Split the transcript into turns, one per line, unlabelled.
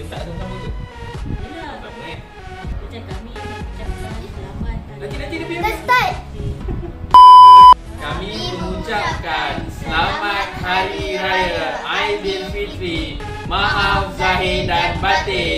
sesak tu. Sama tu
kami
mengucapkan selamat hari raya Aidilfitri. Maaf zahir dan batin.